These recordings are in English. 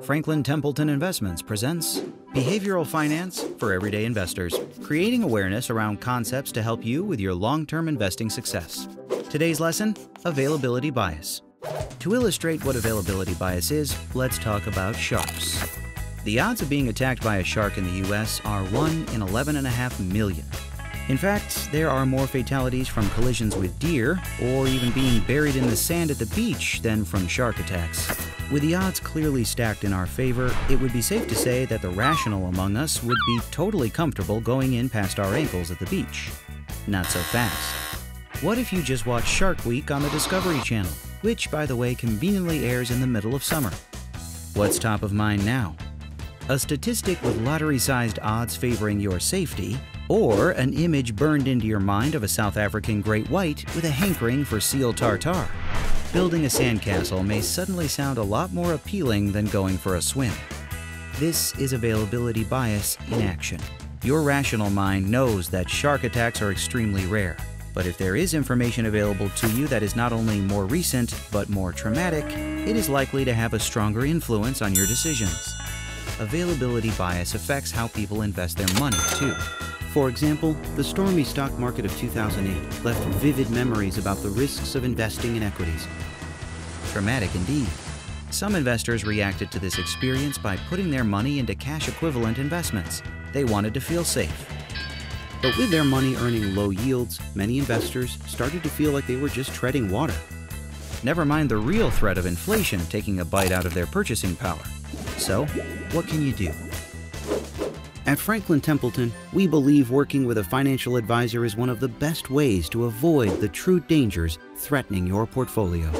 Franklin Templeton Investments presents Behavioral Finance for Everyday Investors, creating awareness around concepts to help you with your long term investing success. Today's lesson Availability Bias. To illustrate what availability bias is, let's talk about sharks. The odds of being attacked by a shark in the US are 1 in 11.5 million. In fact, there are more fatalities from collisions with deer or even being buried in the sand at the beach than from shark attacks. With the odds clearly stacked in our favor, it would be safe to say that the rational among us would be totally comfortable going in past our ankles at the beach. Not so fast. What if you just watch Shark Week on the Discovery Channel, which, by the way, conveniently airs in the middle of summer? What's top of mind now? A statistic with lottery sized odds favoring your safety, or an image burned into your mind of a South African great white with a hankering for seal tartare? Building a sandcastle may suddenly sound a lot more appealing than going for a swim. This is availability bias in action. Your rational mind knows that shark attacks are extremely rare. But if there is information available to you that is not only more recent, but more traumatic, it is likely to have a stronger influence on your decisions. Availability bias affects how people invest their money, too. For example, the stormy stock market of 2008 left vivid memories about the risks of investing in equities. Traumatic indeed. Some investors reacted to this experience by putting their money into cash equivalent investments. They wanted to feel safe. But with their money earning low yields, many investors started to feel like they were just treading water. Never mind the real threat of inflation taking a bite out of their purchasing power. So, what can you do? At Franklin Templeton, we believe working with a financial advisor is one of the best ways to avoid the true dangers threatening your portfolio.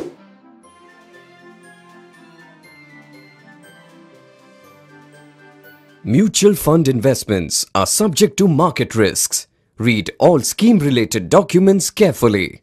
Mutual fund investments are subject to market risks. Read all scheme related documents carefully.